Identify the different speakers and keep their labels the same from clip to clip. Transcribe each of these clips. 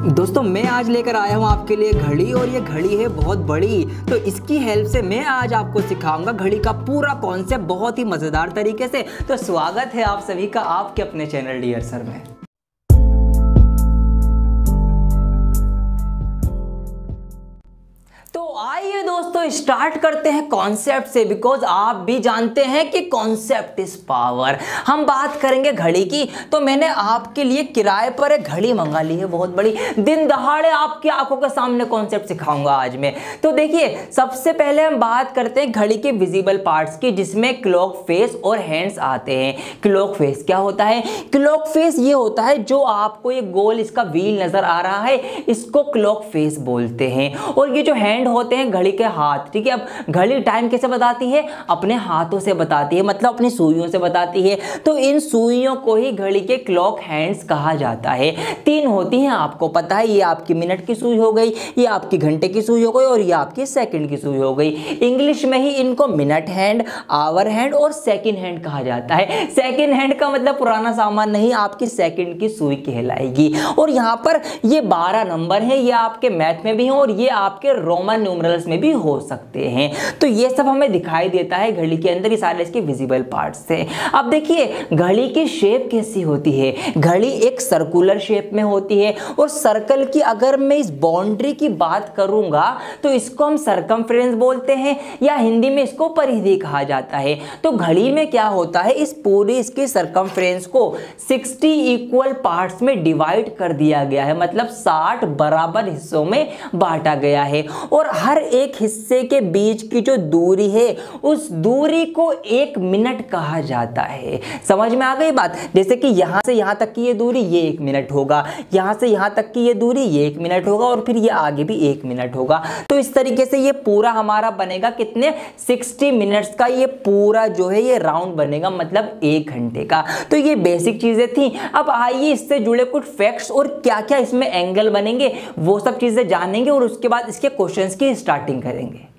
Speaker 1: दोस्तों, मैं आज लेकर आया हूँ आपके लिए घड़ी और ये घड़ी है बहुत बड़ी। तो इसकी हेल्प से मैं आज आपको सिखाऊँगा घड़ी का पूरा कॉन्सेप्ट बहुत ही मज़ेदार तरीके से। तो स्वागत है आप सभी का आपके अपने चैनल डियर सर में। दोस्तों स्टार्ट करते हैं कॉन्सेप्ट से बिकॉज़ आप भी जानते हैं कि कॉन्सेप्ट इज़ पावर हम बात करेंगे घड़ी की। तो मैंने आपके लिए किराए पर एक घड़ी मंगा ली है, बहुत बड़ी। दिन दहाड़े आपकी आँखों के सामने कॉन्सेप्ट सिखाऊँगा आज मैं। तो देखिए, सबसे पहले हम बात करते हैं घड़ी के विजिबल पार्ट्स की, जिसमें क्लॉक फेस और हैंड्स आते हैं। क्लॉक फेस क्या होता है? क्लॉक फेस ये होता है जो आपको ये गोल, इसका व्हील नज़र आ रहा है, इसको क्लॉक फेस बोलते हैं। और ये जो हैंड होते हैं घड़ी के हाथ, ठीक है? अब घड़ी टाइम कैसे बताती है? अपने हाथों से बताती है मतलब अपनी सुइयों से बताती है। तो इन सुइयों को ही घड़ी के क्लॉक हैंड्स कहा जाता है। तीन होती हैं, आपको पता है, ये आपकी मिनट की सुई हो गई, ये आपकी घंटे की सुई हो गई, और ये आपकी सेकंड की सुई हो गई। इंग्लिश में ही इनको मिनट हैंड आवर हैंड और सेकंड हैंड कहा जाता है। सेकंड हैंड का मतलब पुराना सामान नहीं, आपकी सेकंड की सुई कहलाएगी। और यहाँ पर ये बारह नंबर है, ये आपके मैथ में भी हैं और ये आपके रोमन न्यूमरल्स में भी हो सकते हैं। तो ये सब हमें दिखाई देता है घड़ी के अंदर, ये सारे इसके विजिबल पार्ट से अब देखिए, घड़ी की शेप कैसी होती है? घड़ी एक सर्कुलर शेप में होती है और सर्कल की अगर मैं इस बाउंड्री की बात करूँगा तो इसको हम सरकमफ्रेंस बोलते हैं या हिंदी में इसको परिधि कहा जाता है। तो घड़ी में क्या होता है? इस पूरी इसकी सरकमफ्रेंस को 60 इक्वल पार्ट्स में डिवाइड कर दिया गया है। मतलब 60 बराबर हिस्सों में बांटा गया है और हर एक के बीच की जो दूरी है, उस दूरी को एक मिनट कहा जाता है। समझ में आ गई बात? जैसे कि यहाँ से यहाँ तक की ये दूरी, ये एक मिनट होगा। यहाँ से यहाँ तक की ये दूरी, ये एक मिनट होगा और फिर ये आगे भी एक मिनट होगा। तो इस तरीके से ये पूरा हमारा बनेगा कितने? 60 मिनट्स का ये पूरा जो है ये राउंड बनेगा मतलब एक घंटे का। तो ये बेसिक चीज़ें थी। अब आइए इससे जुड़े कुछ फैक्ट्स और क्या क्या इसमें एंगल बनेंगे, वो सब चीज़ें जानेंगे और उसके बाद इसके क्वेश्चंस की स्टार्टिंग करेंगे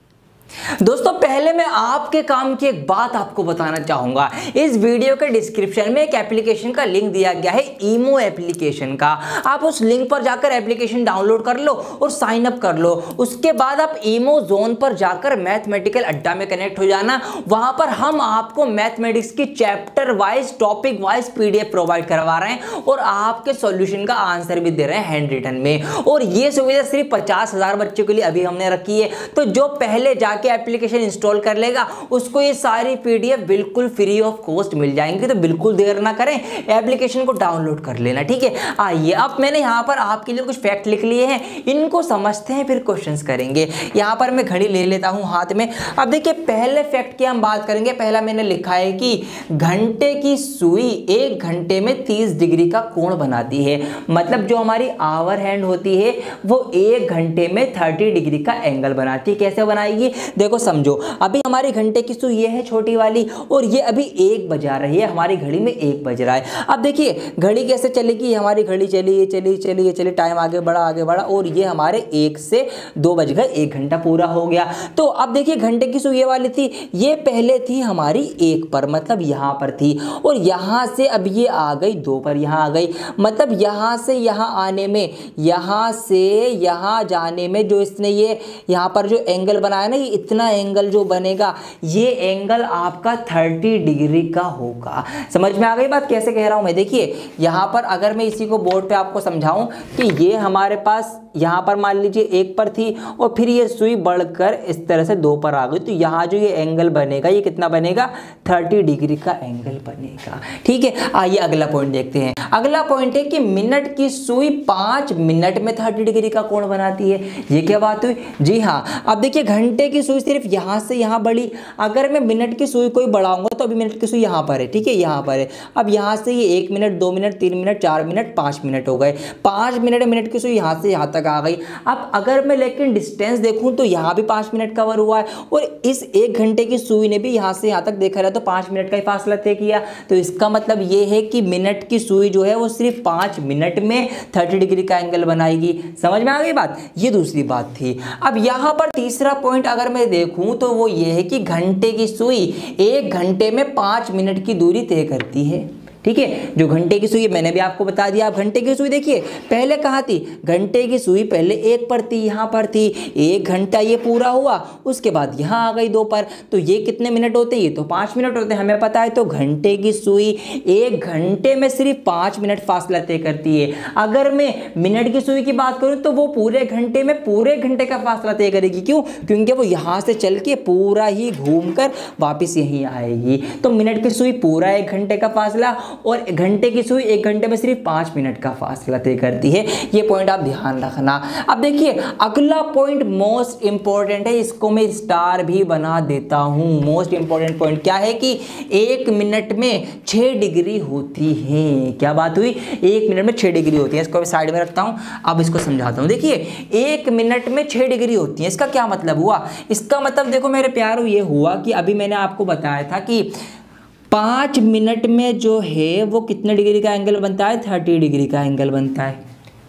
Speaker 1: दोस्तों, पहले मैं आपके काम की एक बात आपको बताना चाहूँगा। इस वीडियो के डिस्क्रिप्शन में एक एप्लीकेशन का लिंक दिया गया है, ईमो एप्लीकेशन का। आप उस लिंक पर जाकर एप्लीकेशन डाउनलोड कर लो और साइन अप कर लो। उसके बाद आप ईमो जोन पर जाकर मैथमेटिकल अड्डा में कनेक्ट हो जाना। वहाँ पर हम आपको मैथमेटिक्स की chapter wise, topic wise PDF provide करवा रहे हैं और आपके सोल्यूशन का आंसर भी दे रहे हैं हैंड रिटन में। और ये सुविधा सिर्फ़ पचास बच्चों के लिए अभी हमने रखी है। तो जो पहले जाकर जाके एप्लीकेशन इंस्टॉल कर लेगा, उसको ये सारी पीडीएफ बिल्कुल फ्री ऑफ़ कॉस्ट मिल जाएँगे तो बिल्कुल देर ना करें एप्लीकेशन को डाउनलोड कर लेना, ठीक है? आइए, अब मैंने यहाँ पर आपके लिए कुछ फैक्ट लिख लिए हैं, इनको समझते हैं, फिर क्वेश्चन करेंगे। यहाँ पर मैं घड़ी ले लेता हूँ हाथ में। अब देखिए, पहले फैक्ट की हम बात करेंगे, पहला मैंने लिखा है कि घंटे की सुई एक घंटे में तीस डिग्री का कोण बनाती है। मतलब जो हमारी आवर हैंड होती है, वो एक घंटे में थर्टी डिग्री का एंगल बनाती है। कैसे बनाएगी? देखो, समझो, अभी हमारे घंटे की सुई ये है छोटी वाली, और ये अभी एक बजा रही है, हमारी घड़ी में एक बज रहा है। अब देखिए, घड़ी कैसे चलेगी? हमारी घड़ी चली, ये चली चली, ये चली टाइम आगे बढ़ा आगे बढ़ा, और ये हमारे एक से दो बज गए, एक घंटा पूरा हो गया। तो अब देखिए, घंटे की सुई वाली थी, ये पहले थी हमारी एक पर मतलब यहाँ पर थी, और यहाँ से अब ये आ गई, दो पर यहाँ आ गई। मतलब यहाँ से यहाँ आने में, यहाँ से यहाँ जाने में जो इसने ये, यहाँ पर जो एंगल बनाया ना, ये इतना एंगल जो बनेगा, ये एंगल आपका 30 डिग्री का होगा। समझ में आ गई बात? कैसे कह रहा हूँ मैं? देखिए, यहाँ पर अगर मैं इसी को बोर्ड पे आपको समझाऊं कि ये हमारे पास यहाँ पर मान लीजिए एक पर थी और फिर ये सुई बढ़कर इस तरह से दो पर आ गई। तो यहाँ जो ये एंगल बनेगा, ये कितना बनेगा? 30 डिग्री का एंगल बनेगा। ठीक है, आइए अगला पॉइंट देखते हैं। अगला पॉइंट है कि मिनट की सुई पाँच मिनट में थर्टी डिग्री का कोण बनाती है। ये क्या बात हुई? जी हाँ। अब देखिए, घंटे की सुई सिर्फ़ यहाँ से यहाँ बढ़ी। अगर मैं मिनट की सुई कोई बढ़ाऊँगा तो अभी मिनट की सुई यहाँ पर है। ठीक है, यहाँ पर है। अब यहाँ से ये एक मिनट, दो मिनट, तीन मिनट, चार मिनट, पाँच मिनट हो गए। पाँच मिनट मिनट की सुई यहाँ से यहाँ तक आ गई अब अगर मैं लेकिन डिस्टेंस देखूँ तो यहाँ भी पाँच मिनट कवर हुआ है और इस एक घंटे की सुई ने भी यहाँ से यहाँ तक देखा रहा तो पाँच मिनट का ही फासला तय किया। तो इसका मतलब ये है कि मिनट की सुई जो है वो सिर्फ़ पाँच मिनट में थर्टी डिग्री का एंगल बनाएगी। समझ में आ गई बात? ये दूसरी बात थी। अब यहाँ पर तीसरा पॉइंट अगर मैं देखूँ तो वो ये है कि घंटे की सुई एक घंटे में पाँच मिनट की दूरी तय करती है। ठीक है? जो घंटे की सुई मैंने भी आपको बता दिया। आप घंटे की सुई देखिए। पहले कहा थी? घंटे की सुई पहले एक पर थी, यहाँ पर थी। एक घंटा ये पूरा हुआ, उसके बाद यहाँ आ गई दो पर। तो ये कितने मिनट होते हैं? ये तो पाँच मिनट होते हैं, हमें पता है। तो घंटे की सुई एक घंटे में सिर्फ़ पाँच मिनट फासला तय करती है। अगर मैं मिनट की सुई की बात करूँ तो वो पूरे घंटे में पूरे घंटे का फासला तय करेगी। क्यों? क्योंकि वो यहाँ से चल के पूरा ही घूम कर वापिस यहीं आएगी। तो मिनट की सुई पूरा एक घंटे का फासला और घंटे की सुई एक घंटे में सिर्फ़ पाँच मिनट का फासला तय करती है। ये पॉइंट आप ध्यान रखना। अब देखिए, अगला पॉइंट मोस्ट इंपॉर्टेंट है, इसको मैं स्टार भी बना देता हूँ। मोस्ट इंपॉर्टेंट पॉइंट क्या है कि एक मिनट में छः डिग्री होती है। क्या बात हुई? एक मिनट में छः डिग्री होती है। इसको मैं साइड में रखता हूँ। अब इसको समझाता हूँ। देखिए, एक मिनट में छः डिग्री होती है। इसका क्या मतलब हुआ? इसका मतलब देखो मेरे प्यारो, ये हुआ कि अभी मैंने आपको बताया था कि पाँच मिनट में जो है, वो कितने डिग्री का एंगल बनता है? थर्टी डिग्री का एंगल बनता है।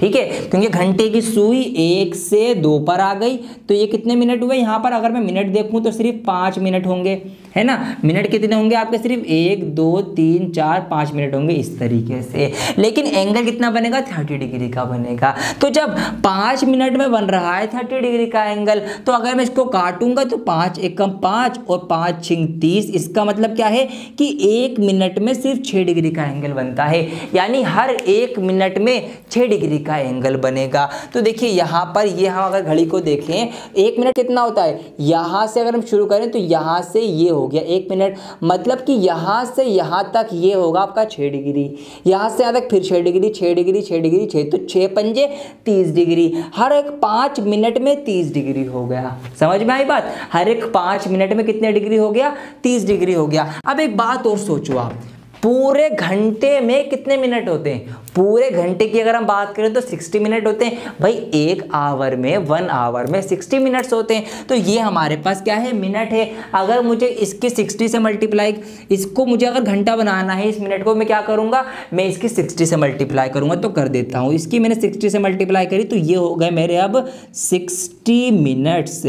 Speaker 1: ठीक है? क्योंकि घंटे की सुई एक से दो पर आ गई तो ये कितने मिनट हुए? यहाँ पर अगर मैं मिनट देखूँ तो सिर्फ़ पाँच मिनट होंगे। है ना? मिनट कितने होंगे आपके? सिर्फ़ एक, दो, तीन, चार, पाँच मिनट होंगे इस तरीके से। लेकिन एंगल कितना बनेगा? थर्टी डिग्री का बनेगा। तो जब पाँच मिनट में बन रहा है थर्टी डिग्री का एंगल तो अगर मैं इसको काटूँगा तो पाँच एक कम पाँच और पाँच छिंग तीस, इसका मतलब क्या है कि एक मिनट में सिर्फ़ छः डिग्री का एंगल बनता है। यानी हर एक मिनट में छः डिग्री का एंगल बनेगा। तो देखिए, यहाँ पर ये हम अगर घड़ी को देखें, एक मिनट कितना होता है? यहाँ से अगर हम शुरू करें तो यहाँ से ये हो गया एक मिनट। मतलब कि यहाँ से यहाँ तक ये होगा आपका छः डिग्री। यहाँ से यहाँ तक फिर छः डिग्री छः डिग्री छः डिग्री छः तो छः पंजे तीस डिग्री। हर एक पाँच मिनट में तीस डिग्री हो गया। समझ में आई बात? हर एक पाँच मिनट में कितने डिग्री हो गया? तीस डिग्री हो गया। अब एक बात और सोचो आप। पूरे घंटे में कितने मिनट होते हैं? पूरे घंटे की अगर हम बात करें तो 60 मिनट होते हैं। भाई, एक आवर में, वन आवर में 60 मिनट्स होते हैं। तो ये हमारे पास क्या है? मिनट है। अगर मुझे इसकी 60 से मल्टीप्लाई, इसको मुझे अगर घंटा बनाना है, इस मिनट को मैं क्या करूँगा? मैं इसकी 60 से मल्टीप्लाई करूँगा। तो कर देता हूँ। इसकी मैंने सिक्सटी से मल्टीप्लाई करी तो ये हो गए मेरे अब सिक्सटी मिनट्स।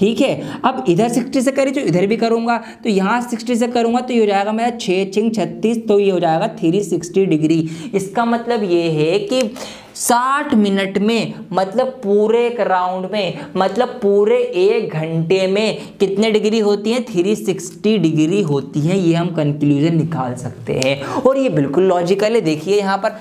Speaker 1: ठीक है? अब इधर सिक्सटी से करी तो इधर भी करूँगा। तो यहाँ सिक्सटी से करूँगा तो ये हो जाएगा मेरा छः छिंग, छत्तीस तो ये हो जाएगा थ्री डिग्री। इसका मतलब ये है कि 60 मिनट में मतलब पूरे एक राउंड में मतलब पूरे एक घंटे में कितने डिग्री होती है? 360 डिग्री होती है, ये हम कंक्लूजन निकाल सकते हैं। और ये बिल्कुल लॉजिकल है। देखिए यहाँ पर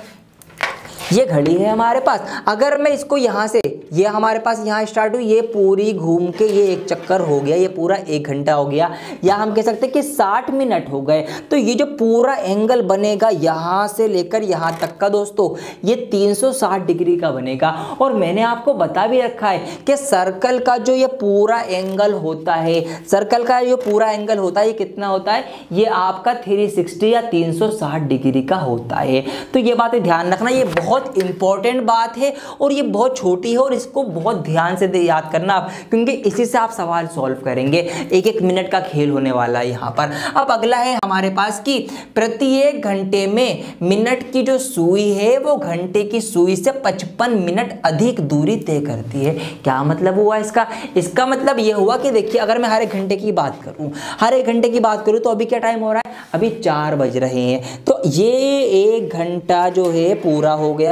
Speaker 1: ये घड़ी है हमारे पास। अगर मैं इसको यहाँ से, ये हमारे पास यहाँ स्टार्ट हुई, ये पूरी घूम के ये एक चक्कर हो गया, ये पूरा एक घंटा हो गया, या हम कह सकते हैं कि 60 मिनट हो गए। तो ये जो पूरा एंगल बनेगा यहाँ से लेकर यहाँ तक का दोस्तों, ये 360 डिग्री का बनेगा। और मैंने आपको बता भी रखा है कि सर्कल का जो ये पूरा एंगल होता है सर्कल का जो पूरा एंगल होता है, ये कितना होता है? ये आपका थ्री या तीन सौ साठ डिग्री का होता है। तो ये बातें ध्यान रखना, ये बहुत बहुत इंपॉर्टेंट बात है और ये बहुत छोटी है और इसको बहुत ध्यान से याद करना आप, क्योंकि इसी से आप सवाल सॉल्व करेंगे। एक एक मिनट का खेल होने वाला है यहाँ पर। अब अगला है हमारे पास कि प्रत्येक घंटे में मिनट की जो सुई है, वो घंटे की सुई से पचपन मिनट अधिक दूरी तय करती है। क्या मतलब हुआ इसका? इसका मतलब ये हुआ कि देखिए, अगर मैं हर एक घंटे की बात करूँ, हर एक घंटे की बात करूँ तो अभी क्या टाइम हो रहा है? अभी चार बज रहे हैं। तो ये एक घंटा जो है, पूरा हो गया।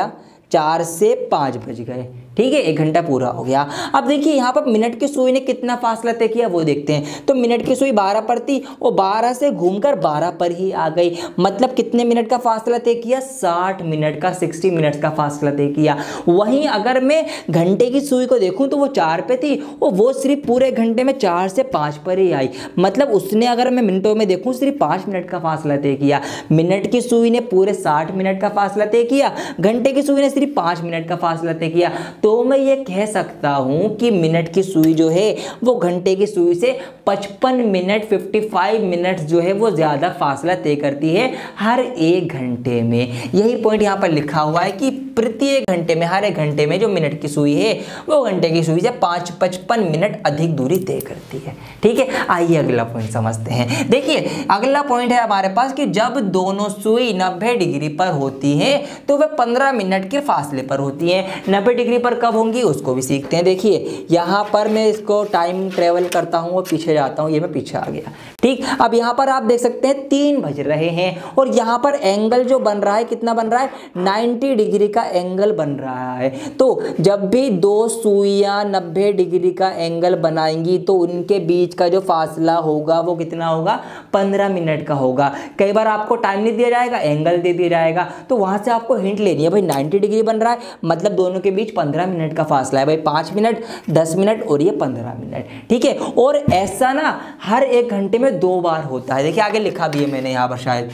Speaker 1: चार से पाँच बज गए। ठीक है, एक घंटा पूरा हो गया। अब देखिए, यहाँ पर मिनट की सुई ने कितना फासला तय किया, वो देखते हैं। तो मिनट की सुई बारह पर थी और बारह से घूमकर बारह पर ही आ गई। मतलब कितने मिनट का फासला तय किया? साठ मिनट का, सिक्सटी मिनट का फासला तय किया। वहीं अगर मैं घंटे की सुई को देखूँ तो वो चार पे थी, और वो सिर्फ़ पूरे घंटे में चार से पाँच पर ही आई। मतलब उसने अगर मैं मिनटों में देखूँ, सिर्फ़ पाँच मिनट का फासला तय किया। मिनट की सुई ने पूरे साठ मिनट का फासला तय किया, घंटे की सुई ने सिर्फ़ पाँच मिनट का फासला तय किया। तो मैं ये कह सकता हूँ कि मिनट की सुई जो है, वो घंटे की सुई से 55 मिनट 55 मिनट जो है, वो ज़्यादा फासला तय करती है हर एक घंटे में। यही पॉइंट यहाँ पर लिखा हुआ है कि प्रत्येक घंटे में, हर एक घंटे में जो मिनट की सुई है, वो घंटे की सुई से पाँच, पचपन मिनट अधिक दूरी तय करती है। ठीक है? आइए अगला पॉइंट समझते हैं। देखिए, अगला पॉइंट है हमारे पास कि जब दोनों सुई नब्बे डिग्री पर होती है तो वह पंद्रह मिनट के फासले पर होती है। नब्बे डिग्री पर कब होंगी, उसको भी सीखते हैं। देखिए, यहाँ पर मैं इसको टाइम ट्रेवल करता हूँ और पीछे जाता हूँ, ये मैं पीछे आ गया। ठीक, अब यहाँ पर आप देख सकते हैं, तीन बज रहे हैं और यहाँ पर एंगल जो बन रहा है, कितना बन रहा है? 90 डिग्री का एंगल बन रहा है। तो जब भी दो सुइयाँ 90 डिग्री का एंगल बनाएँगी तो उनके बीच का जो फासला होगा, वो कितना होगा? 15 मिनट का होगा। कई बार आपको टाइम नहीं दिया जाएगा एंगल दे दिया जाएगा। तो वहाँ से आपको हिंट लेनी है, भाई 90 डिग्री बन रहा है मतलब दोनों के बीच 15 मिनट का फासला है भाई, पाँच मिनट, दस मिनट और ये पंद्रह मिनट, ठीक है? और ऐसा ना, हर एक घंटे में दो बार होता है। देखिए, आगे लिखा भी है मैंने यहाँ पर शायद।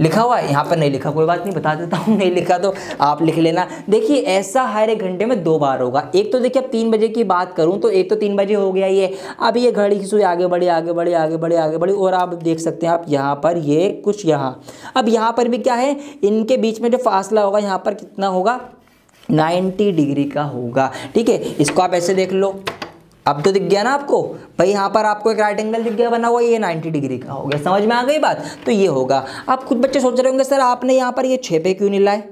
Speaker 1: लिखा हुआ है? यहाँ पर नहीं लिखा, कोई बात नहीं, बता देता हूँ, नहीं लिखा तो आप लिख लेना। देखिए, ऐसा हर एक घंटे में दो बार होगा। एक तो देखिए, अब तीन बजे की बात करूँ तो एक तो तीन बजे हो गया ये। अब ये घड़ी की सुई, आगे बढ़ी आगे बढ़ी आगे बढ़ी आगे बढ़ी, और आप देख सकते हैं आप यहाँ पर ये कुछ यहाँ। अब यहाँ पर भी क्या है? इनके बीच में जो फासला होगा, यहाँ पर कितना होगा? 90 डिग्री का होगा। ठीक है, इसको आप ऐसे देख लो। अब तो दिख गया ना आपको। भाई, यहाँ पर आपको एक राइट एंगल दिख गया, बना हुआ ये 90 डिग्री का हो गया। समझ में आ गई बात? तो ये होगा। आप खुद बच्चे सोच रहे होंगे, सर, आपने यहाँ पर ये छेपे क्यों नहीं लाए?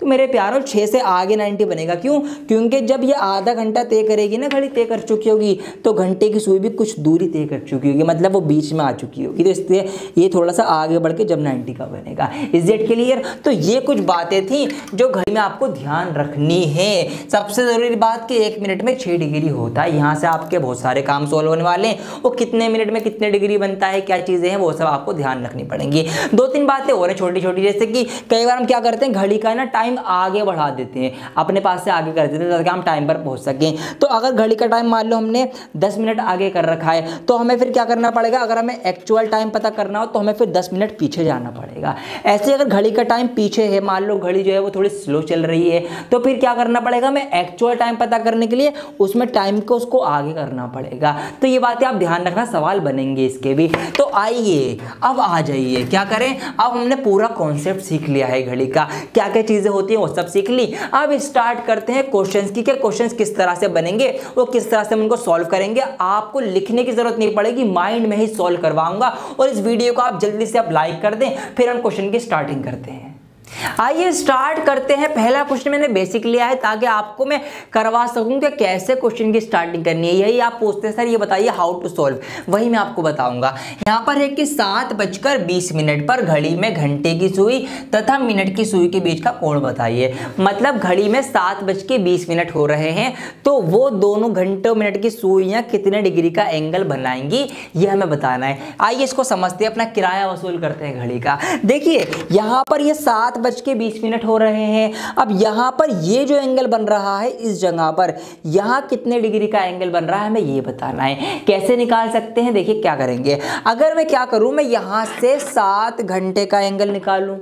Speaker 1: तो मेरे प्यारो छः से आगे नाइन्टी बनेगा। क्यों? क्योंकि जब ये आधा घंटा तय करेगी ना, घड़ी तय कर चुकी होगी तो घंटे की सुई भी कुछ दूरी तय कर चुकी होगी मतलब वो बीच में आ चुकी होगी। तो इसलिए ये थोड़ा सा आगे बढ़ के जब नाइन्टी का बनेगा। इज़ डेट क्लियर तो ये कुछ बातें थी, जो घड़ी में आपको ध्यान रखनी है। सबसे ज़रूरी बात कि एक मिनट में छः डिग्री होता है। यहाँ से आपके बहुत सारे काम सोल्व होने वाले हैं। वो कितने मिनट में कितने डिग्री बनता है, क्या चीज़ें हैं, वो सब आपको ध्यान रखनी पड़ेंगी। दो तीन बातें और हैं छोटी छोटी जैसे कि कई बार हम क्या करते हैं, घड़ी का ना टाइम टाइम आगे बढ़ा देते हैं, अपने पास से आगे कर देते हैं, ताकि हम टाइम पर पहुँच सकें। तो अगर घड़ी का टाइम मान लो हमने 10 मिनट आगे कर रखा है तो हमें फिर क्या करना पड़ेगा? अगर हमें एक्चुअल टाइम पता करना हो तो हमें फिर 10 मिनट पीछे जाना पड़ेगा। ऐसे अगर घड़ी का टाइम पीछे है, मान लो घड़ी जो है वो थोड़ी स्लो चल रही है तो फिर क्या करना पड़ेगा हमें एक्चुअल टाइम पता करने के लिए, उसमें टाइम को उसको आगे करना पड़ेगा। तो ये बातें आप ध्यान रखना, सवाल बनेंगे इसके भी। तो आइए, अब आ जाइए। क्या करें? अब हमने पूरा कॉन्सेप्ट सीख लिया है घड़ी का। क्या क्या चीज़ें होती हैं वो सब सीख ली। अब स्टार्ट करते हैं क्वेश्चन की। क्या क्वेश्चन किस तरह से बनेंगे? वो किस तरह से हम उनको सॉल्व करेंगे? आपको लिखने की ज़रूरत नहीं पड़ेगी माइंड में ही सॉल्व करवाऊँगा। और इस वीडियो को आप जल्दी से आप लाइक कर दें, फिर हम क्वेश्चन की स्टार्टिंग करते हैं। आइए स्टार्ट करते हैं। पहला क्वेश्चन मैंने बेसिक लिया है ताकि आपको मैं करवा सकूँ कि कैसे क्वेश्चन की स्टार्टिंग करनी है। यही आप पूछते हैं, सर, ये बताइए हाउ टू सॉल्व वही मैं आपको बताऊँगा। यहाँ पर है कि सात बजकर बीस मिनट पर घड़ी में घंटे की सुई तथा मिनट की सुई के बीच का कोण बताइए। मतलब घड़ी में सात बज के बीस मिनट हो रहे हैं तो वो दोनों घंटों मिनट की सुइयाँ कितने डिग्री का एंगल बनाएँगी ये हमें बताना है। आइए इसको समझते हैं, अपना किराया वसूल करते हैं घड़ी का। देखिए, यहाँ पर ये सात बज के बीस मिनट हो रहे हैं। अब यहाँ पर ये जो एंगल बन रहा है, इस जगह पर, यहाँ कितने डिग्री का एंगल बन रहा है, हमें ये बताना है। कैसे निकाल सकते हैं? देखिए, क्या करेंगे? अगर मैं क्या करूँ, मैं यहाँ से सात घंटे का एंगल निकालूँ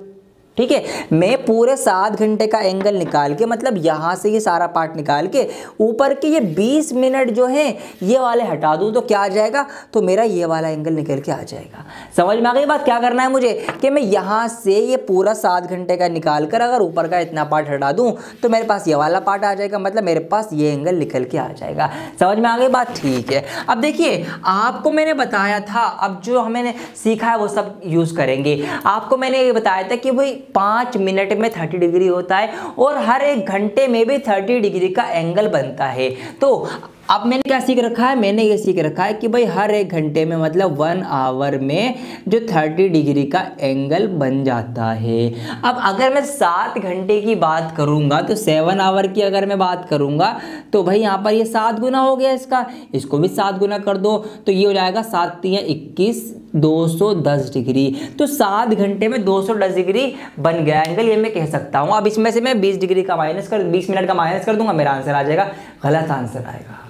Speaker 1: ठीक है? मैं पूरे सात घंटे का एंगल निकाल के मतलब यहाँ से ये सारा पार्ट निकाल के, ऊपर के ये बीस मिनट जो है, ये वाले हटा दूँ तो क्या आ जाएगा? तो मेरा ये वाला एंगल निकल के आ जाएगा। समझ में आ गई बात? क्या करना है मुझे? कि मैं यहाँ से ये पूरा सात घंटे का निकाल कर अगर ऊपर का इतना पार्ट हटा दूँ तो मेरे पास ये वाला पार्ट आ जाएगा मतलब मेरे पास ये एंगल निकल के आ जाएगा। समझ में आ गई बात? ठीक है। अब देखिए, आपको मैंने बताया था, अब जो हमें सीखा है वो सब यूज़ करेंगे। आपको मैंने ये बताया था कि भाई पाँच मिनट में थर्टी डिग्री होता है और हर एक घंटे में भी थर्टी डिग्री का एंगल बनता है। तो अब मैंने क्या सीख रखा है? मैंने ये सीख रखा है कि भाई हर एक घंटे में मतलब वन आवर में जो थर्टी डिग्री का एंगल बन जाता है। अब अगर मैं सात घंटे की बात करूँगा तो सेवन आवर की अगर मैं बात करूँगा तो भाई यहाँ पर ये सात गुना हो गया इसका। इसको भी सात गुना कर दो तो ये हो जाएगा सात तीन इक्कीस 210 डिग्री तो सात घंटे में 210 डिग्री बन गया एंगल ये मैं कह सकता हूँ। अब इसमें से मैं 20 डिग्री का माइनस कर 20 मिनट का माइनस कर दूँगा, मेरा आंसर आ जाएगा, गलत आंसर आएगा।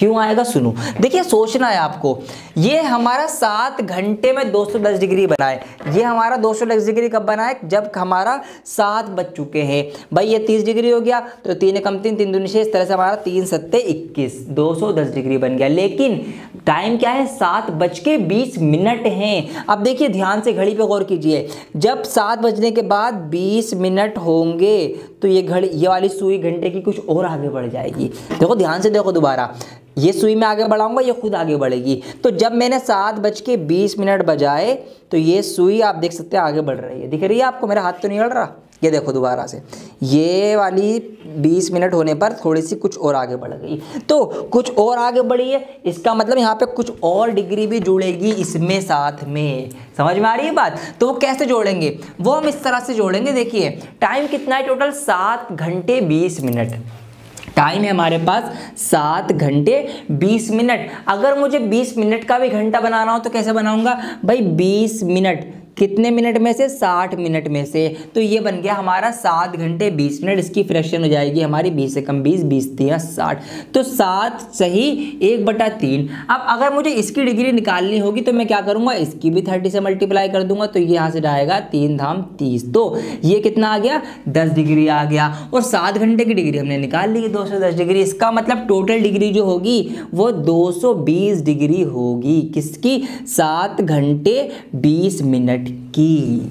Speaker 1: क्यों आएगा सुनो। देखिए, सोचना है आपको। ये हमारा सात घंटे में 210 डिग्री बना है ये हमारा 210 डिग्री कब बनाए? जब हमारा सात बज चुके हैं। भाई, ये 30 डिग्री हो गया तो तीन कम तीन तीन दुनिशे इस तरह से हमारा तीन सत्ते इक्कीस, दो डिग्री बन गया। लेकिन टाइम क्या है? सात बज के बीस मिनट हैं। अब देखिए, ध्यान से घड़ी पे गौर कीजिए। जब सात बजने के बाद बीस मिनट होंगे तो ये घड़ी, ये वाली सुई घंटे की कुछ और आगे बढ़ जाएगी। देखो, ध्यान से देखो दोबारा। ये सुई मैं आगे बढ़ाऊँगा, ये खुद आगे बढ़ेगी। तो जब मैंने सात बज के बीस मिनट बजाए तो ये सुई आप देख सकते हैं आगे बढ़ रही है। दिख रही है आपको? मेरा हाथ तो नहीं बढ़ रहा? ये देखो दोबारा से। ये वाली 20 मिनट होने पर थोड़ी सी कुछ और आगे बढ़ गई। तो कुछ और आगे बढ़ी है, इसका मतलब यहाँ पे कुछ और डिग्री भी जुड़ेगी इसमें साथ में। समझ में आ रही है बात? तो वो कैसे जोड़ेंगे? वो हम इस तरह से जोड़ेंगे, देखिए टाइम कितना है टोटल सात घंटे बीस मिनट। टाइम है हमारे पास सात घंटे बीस मिनट। अगर मुझे बीस मिनट का भी घंटा बनाना हो तो कैसे बनाऊँगा? भाई, बीस मिनट। कितने मिनट में से? साठ मिनट में से। तो ये बन गया हमारा सात घंटे बीस मिनट। इसकी फ्रैक्शन हो जाएगी हमारी बीस से कम बीस बीस दिया साठ। तो सात सही एक बटा तीन। अब अगर मुझे इसकी डिग्री निकालनी होगी तो मैं क्या करूँगा? इसकी भी थर्टी से मल्टीप्लाई कर दूँगा। तो ये यहाँ से जाएगा तीन धाम तीस। तो ये कितना आ गया? दस डिग्री आ गया। और सात घंटे की डिग्री हमने निकाल ली, दो सौ दस डिग्री। इसका मतलब टोटल डिग्री जो होगी, वो दो सौ बीस डिग्री होगी। किसकी? सात घंटे बीस मिनट की।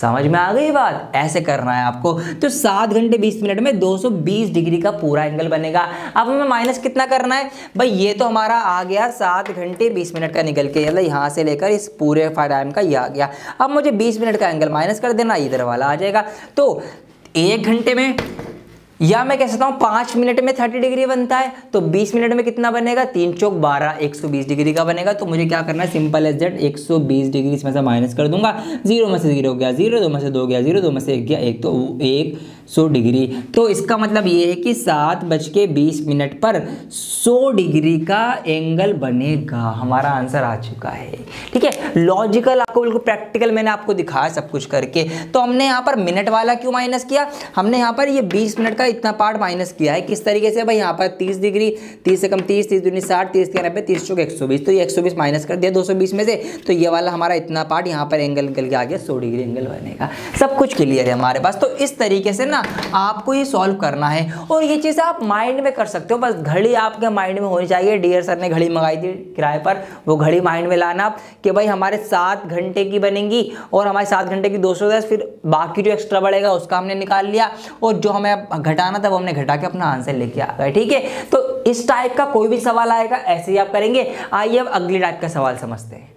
Speaker 1: समझ में आ गई बात? ऐसे करना है आपको। तो सात घंटे बीस मिनट में 220 डिग्री का पूरा एंगल बनेगा। अब हमें माइनस कितना करना है? भाई, ये तो हमारा आ गया सात घंटे बीस मिनट का निकल के। मतलब यहाँ से लेकर इस पूरे टाइम का ये आ गया। अब मुझे बीस मिनट का एंगल माइनस कर देना, इधर वाला आ जाएगा। तो एक घंटे में या मैं कह सकता हूँ पाँच मिनट में थर्टी डिग्री बनता है तो बीस मिनट में कितना बनेगा? तीन चौक बारह, एक सौ बीस डिग्री का बनेगा। तो मुझे क्या करना है? सिंपल एज जेड एक सौ बीस डिग्री इसमें से माइनस कर दूँगा। ज़ीरो में से ज़ीरो गया ज़ीरो दो में से दो गया ज़ीरो दो में से एक गया, एक तो एक सौ डिग्री। तो इसका मतलब ये है कि सात बज के बीस मिनट पर सौ डिग्री का एंगल बनेगा। हमारा आंसर आ चुका है। ठीक है? लॉजिकल, आपको बिल्कुल प्रैक्टिकल मैंने आपको दिखाया सब कुछ करके। तो हमने यहाँ पर मिनट वाला क्यों माइनस किया? हमने यहाँ पर ये बीस मिनट का इतना पार्ट माइनस किया है। किस तरीके से? भाई यहाँ पर तीस डिग्री, तीस से कम तीस तीस दूनी साठ, तीस के नब्बे, तीस चौक एक सौ बीस। तो ये एक सौ बीस माइनस कर दिया दो सौ बीस में से। तो ये वाला हमारा इतना पार्ट यहाँ पर एंगल निकल के आ गया, सौ डिग्री एंगल बनेगा। सब कुछ क्लियर है हमारे पास। तो इस तरीके से ना, आपको ये सॉल्व करना है। और ये चीज़ आप माइंड में कर सकते हो। बस घड़ी आपके माइंड में होनी चाहिए। डियर सर ने घड़ी मंगाई थी किराए पर। वो घड़ी माइंड में लाना कि भाई हमारे सात घंटे की बनेंगी और हमारे सात घंटे की दो फिर बाकी जो एक्स्ट्रा बढ़ेगा उसका हमने निकाल लिया। और जो हमें घटाना था, वो हमने घटा के अपना आंसर लेके आ गए। ठीक है? तो इस टाइप का कोई भी सवाल आएगा, ऐसे ही आप करेंगे। आइए अब अगली टाइप का सवाल समझते हैं।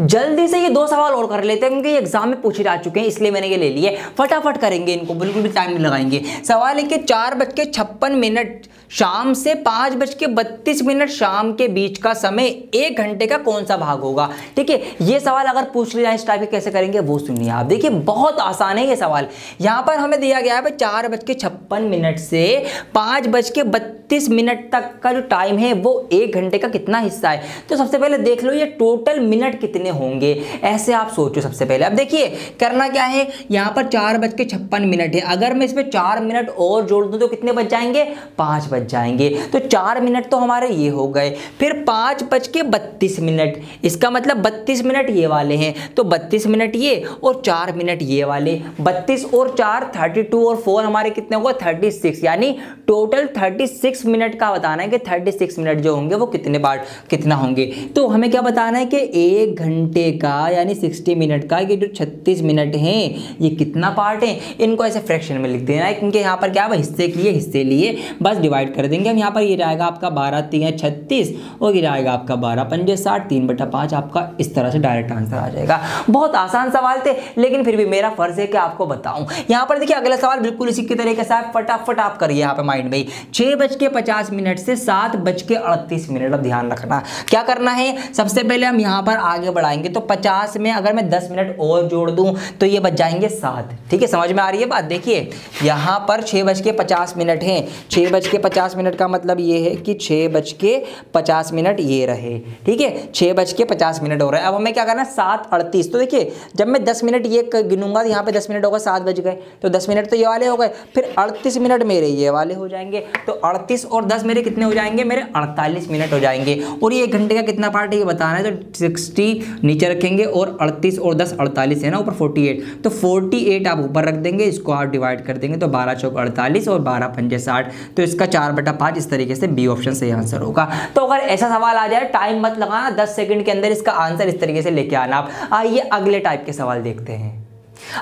Speaker 1: जल्दी से ये दो सवाल और कर लेते हैं, क्योंकि एग्ज़ाम में पूछे जा चुके हैं, इसलिए मैंने ये ले लिए। फटाफट करेंगे इनको, बिल्कुल भी टाइम नहीं लगाएँगे। सवाल है कि चार बज के छप्पन मिनट शाम से पाँच बज के बत्तीस मिनट शाम के बीच का समय एक घंटे का कौन सा भाग होगा? ठीक है ये सवाल अगर पूछ लिया इस टाइप के कैसे करेंगे, वो सुनिए आप। देखिए, बहुत आसान है ये सवाल। यहाँ पर हमें दिया गया है चार बज के छप्पन मिनट से पाँच बज के बत्तीस मिनट तक का जो टाइम है, वो एक घंटे का कितना हिस्सा है? तो सबसे पहले देख लो ये टोटल मिनट कितने होंगे? ऐसे आप सोचो सबसे पहले। अब देखिए, करना क्या है? यहाँ पर चार बज के छप्पन मिनट है। अगर मैं इसमें चार मिनट और जोड़ दूँ तो कितने बच जाएँगे? पाँच बज जाएँगे। तो चार मिनट तो हमारे ये हो गए। फिर पाँच बज के बत्तीस मिनट। इसका मतलब बत्तीस मिनट ये वाले हैं। तो बत्तीस मिनट ये और चार मिनट ये वाले। बत्तीस और चार, थर्टी टू और फोर हमारे कितने होगा थर्टी सिक्स। यानी टोटल थर्टी सिक्स मिनट का बताना है कि थर्टी सिक्स मिनट जो होंगे वो कितने बार, कितना होंगे। तो हमें क्या बताना है कि एक घंटे का यानी सिक्सटी मिनट का ये जो छत्तीस मिनट हैं, ये कितना पार्ट है? इनको ऐसे फ्रैक्शन में लिख देना है क्योंकि यहाँ पर क्या हिस्से किए हिस्से लिए। बस डिवाइड कर देंगे। हम यहाँ पर ये जाएगा आपका बारह, तीन छत्तीस और ये जाएगा आपका बारह, पंजे साठ, तीन बटा पाँच आपका इस तरह से डायरेक्ट आंसर आ जाएगा। बहुत आसान सवाल थे, लेकिन फिर भी मेरा फ़र्ज़ है कि आपको बताऊँ। यहाँ पर देखिए, अगला सवाल बिल्कुल इसी के तरीके से फटाफट आप करिए यहाँ पे माइंड में। छः बज के पचास मिनट से सात बज के अड़तीस मिनट अब ध्यान रखना। क्या करना है? सबसे पहले हम यहाँ पर आगे बढ़ाएँगे। तो पचास में अगर मैं दस मिनट और जोड़ दूँ तो ये बच जाएँगे सात। ठीक है, समझ में आ रही है बात? देखिए, यहाँ पर छः बज के पचास मिनट हैं। छः बज के पचास मिनट का मतलब ये है कि छः बज के पचास मिनट ये रहे, ठीक है? छः बज के पचास मिनट हो रहा है। अब हमें क्या करना है? सात अड़तीस। तो देखिए, जब मैं दस मिनट ये गिनूँगा तो यहाँ पे दस मिनट होगा, सात बज गए। तो दस मिनट तो ये वाले हो गए। फिर अड़तीस मिनट मेरे ये वाले हो जाएँगे। तो अड़तीस और दस मेरे कितने हो जाएँगे? मेरे अड़तालीस मिनट हो जाएँगे। और ये एक घंटे का कितना पार्ट है, ये बताना है। तो सिक्सटी नीचे रखेंगे और अड़तीस और दस अड़तालीस है ना, ऊपर फोर्टी एट। तो फोर्टी एट आप ऊपर रख देंगे, इसको आप डिवाइड कर देंगे तो बारह चौक अड़तालीस और बारह पंजे साठ। तो इसका चार बटा पाँच, इस तरीके से बी ऑप्शन से आंसर होगा। तो अगर ऐसा सवाल आ जाए टाइम मत लगाना, दस सेकंड के अंदर इसका आंसर इस तरीके से लेके आना आप। आइए अगले टाइप के सवाल देखते हैं।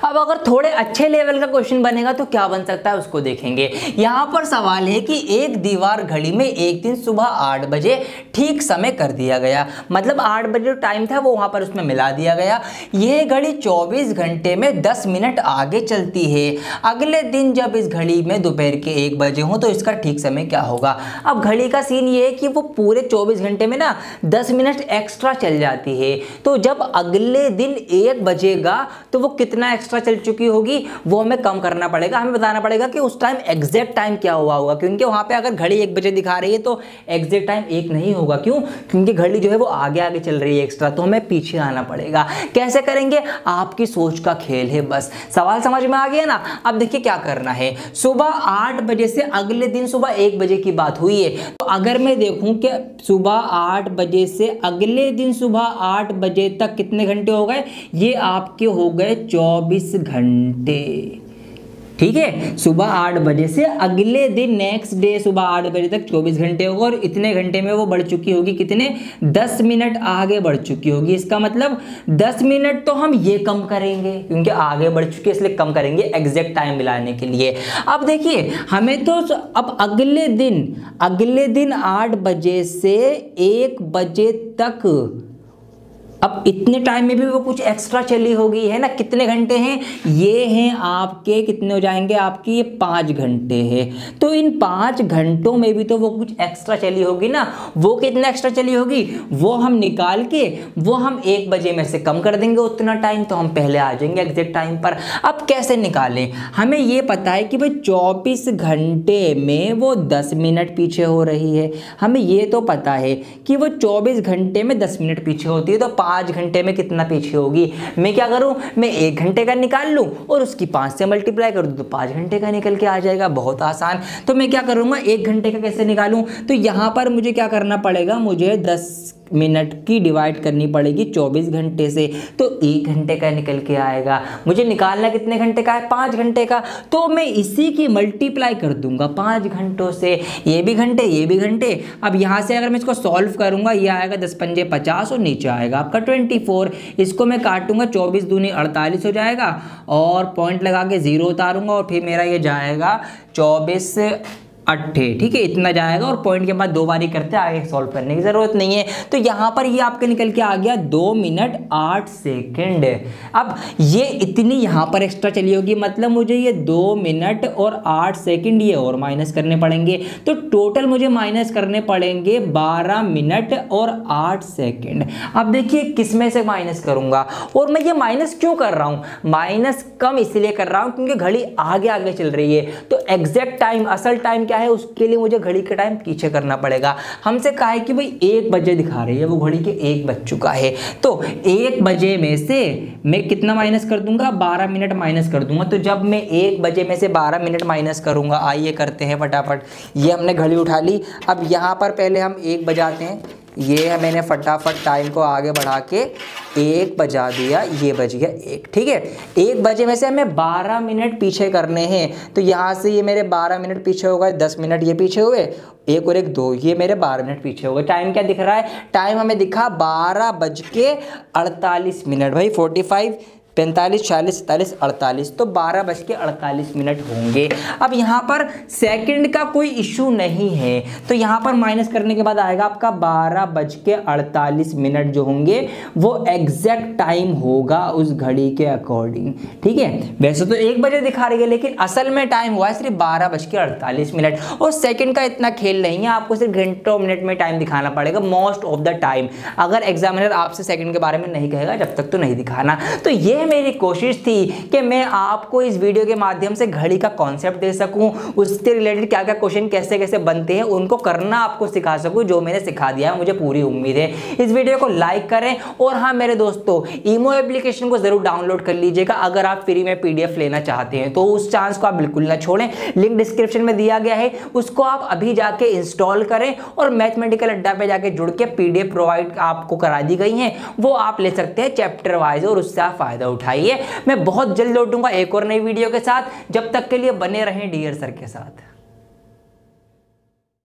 Speaker 1: अब अगर थोड़े अच्छे लेवल का क्वेश्चन बनेगा तो क्या बन सकता है उसको देखेंगे। यहाँ पर सवाल है कि एक दीवार घड़ी में एक दिन सुबह आठ बजे ठीक समय कर दिया गया। मतलब आठ बजे जो टाइम था वो वहाँ पर उसमें मिला दिया गया। यह घड़ी 24 घंटे में 10 मिनट आगे चलती है। अगले दिन जब इस घड़ी में दोपहर के एक बजे हो तो इसका ठीक समय क्या होगा? अब घड़ी का सीन ये है कि वो पूरे चौबीस घंटे में ना दस मिनट एक्स्ट्रा चल जाती है। तो जब अगले दिन एक बजेगा तो वो कितना एक्स्ट्रा चल चुकी होगी, वो हमें कम करना पड़ेगा। हमें बताना पड़ेगा कि उस टाइम एग्जैक्ट टाइम क्या हुआ होगा, क्योंकि वहाँ पे अगर घड़ी एक बजे दिखा रही है तो एग्जैक्ट टाइम एक नहीं होगा। क्यों? क्योंकि घड़ी जो है वो आगे आगे चल रही है एक्स्ट्रा तो हमें पीछे आना पड़ेगा। कैसे करेंगे? आपकी सोच का खेल है बस। सवाल समझ में आ गया ना? अब देखिए क्या करना है। सुबह आठ बजे से अगले दिन सुबह एक बजे की बात हुई है। तो अगर मैं देखूँ कि सुबह आठ बजे से अगले दिन सुबह आठ बजे तक कितने घंटे हो गए? ये आपके हो गए चौबीस घंटे। ठीक है? सुबह आठ बजे से अगले दिन नेक्स्ट डे सुबह आठ बजे तक चौबीस घंटे होगा और इतने घंटे में वो बढ़ चुकी होगी कितने? दस मिनट आगे बढ़ चुकी होगी। इसका मतलब दस मिनट तो हम ये कम करेंगे, क्योंकि आगे बढ़ चुकी है, इसलिए कम करेंगे एग्जैक्ट टाइम मिलाने के लिए। अब देखिए, हमें तो अब अगले दिन अगले दिन आठ बजे से एक बजे तक अब इतने टाइम में भी वो कुछ एक्स्ट्रा चली होगी, है ना? कितने घंटे हैं? ये हैं आपके, कितने हो जाएँगे आपकी? ये पाँच घंटे हैं। तो इन पाँच घंटों में भी तो वो कुछ एक्स्ट्रा चली होगी ना? वो कितना एक्स्ट्रा चली होगी? वो हम निकाल के, वो हम एक बजे में से कम कर देंगे उतना टाइम तो हम पहले आ जाएँगे एग्जैक्ट टाइम पर। अब कैसे निकालें? हमें ये पता है कि भाई चौबीस घंटे में वो दस मिनट पीछे हो रही है। हमें ये तो पता है कि वो चौबीस घंटे में दस मिनट पीछे होती है तो पाँच घंटे में कितना पीछे होगी? मैं क्या करूँ? मैं एक घंटे का निकाल लूँ और उसकी पाँच से मल्टीप्लाई कर दूँ तो पाँच घंटे का निकल के आ जाएगा, बहुत आसान। तो मैं क्या करूँगा? एक घंटे का कैसे निकालूँ? तो यहाँ पर मुझे क्या करना पड़ेगा? मुझे दस मिनट की डिवाइड करनी पड़ेगी 24 घंटे से तो एक घंटे का निकल के आएगा। मुझे निकालना कितने घंटे का है? पाँच घंटे का। तो मैं इसी की मल्टीप्लाई कर दूँगा पाँच घंटों से। ये भी घंटे, ये भी घंटे। अब यहाँ से अगर मैं इसको सॉल्व करूँगा, ये आएगा दस पंजे पचास और नीचे आएगा आपका ट्वेंटी फोर इसको मैं काटूँगा, चौबीस दूनी अड़तालीस हो जाएगा और पॉइंट लगा के ज़ीरो उतारूँगा और फिर मेरा ये जाएगा चौबीस अट्ठे, ठीक है? इतना जाएगा और पॉइंट के बाद दो बारी करते आगे सॉल्व करने की ज़रूरत नहीं है। तो यहाँ पर ये आपके निकल के आ गया दो मिनट आठ सेकेंड अब ये इतनी यहाँ पर एक्स्ट्रा चली होगी मतलब मुझे ये दो मिनट और आठ सेकेंड ये और माइनस करने पड़ेंगे। तो टोटल मुझे माइनस करने पड़ेंगे बारह मिनट और आठ सेकेंड अब देखिए किसमें से माइनस करूँगा? और मैं ये माइनस क्यों कर रहा हूँ? माइनस कम इसलिए कर रहा हूँ क्योंकि घड़ी आगे आगे चल रही है। तो एग्जैक्ट टाइम असल टाइम क्या है, उसके लिए मुझे घड़ी का टाइम पीछे करना पड़ेगा। हमसे कहा है कि भाई, एक बजे दिखा रही है वो घड़ी के एक बज चुका है। तो एक बजे में से मैं कितना माइनस कर दूँगा? बारह मिनट माइनस कर दूँगा। तो जब मैं एक बजे में से बारह मिनट माइनस करूँगा, आइए करते हैं फटाफट। ये हमने घड़ी उठा ली। अब यहाँ पर पहले हम एक बजाते हैं। ये है मैंने फटाफट टाइम को आगे बढ़ा के एक बजा दिया, ये बज गया एक, ठीक है? एक बजे में से हमें बारह मिनट पीछे करने हैं। तो यहाँ से ये मेरे बारह मिनट पीछे हो गए, दस मिनट ये पीछे हुए, एक और एक दो, ये मेरे बारह मिनट पीछे हो गए। टाइम क्या दिख रहा है? टाइम हमें दिखा बारह बज के अड़तालीस मिनट। भाई फोर्टी फाइव पैंतालीस चालीस सैंतालीस, अड़तालीस तो बारह बज के अड़तालीस मिनट होंगे। अब यहाँ पर सेकंड का कोई इशू नहीं है तो यहाँ पर माइनस करने के बाद आएगा आपका बारह बज के अड़तालीस मिनट जो होंगे, वो एग्जैक्ट टाइम होगा उस घड़ी के अकॉर्डिंग ठीक है? वैसे तो एक बजे दिखा रही है, लेकिन असल में टाइम हुआ है सिर्फ़ बारह बज के अड़तालीस मिनट। और सेकेंड का इतना खेल नहीं है, आपको सिर्फ़ घंटों, मिनट में टाइम दिखाना पड़ेगा मोस्ट ऑफ़ द टाइम अगर एग्जामिनर आपसे सेकेंड के बारे में नहीं कहेगा, जब तक तो नहीं दिखाना। तो ये मेरी कोशिश थी कि मैं आपको इस वीडियो के माध्यम से घड़ी का कॉन्सेप्ट दे सकूँ, उससे रिलेटेड क्या क्या क्वेश्चन कैसे कैसे बनते हैं, उनको करना आपको सिखा सकूँ, जो मैंने सिखा दिया है, मुझे पूरी उम्मीद है। इस वीडियो को लाइक करें और हाँ मेरे दोस्तों, ईमो एप्लीकेशन को ज़रूर डाउनलोड कर लीजिएगा। अगर आप फ्री में पीडीएफ लेना चाहते हैं तो उस चांस को आप बिल्कुल ना छोड़ें। लिंक डिस्क्रिप्शन में दिया गया है, उसको आप अभी जाके इंस्टॉल करें और मैथमेटिकल अड्डा पे जाके जुड़ के पीडीएफ प्रोवाइड आपको करा दी गई है। वो आप ले सकते हैं चैप्टर वाइज और उससे आप फ़ायदा उठाइए। मैं बहुत जल्द लौटूँगा एक और नई वीडियो के साथ। जब तक के लिए बने रहें डियर सर के साथ।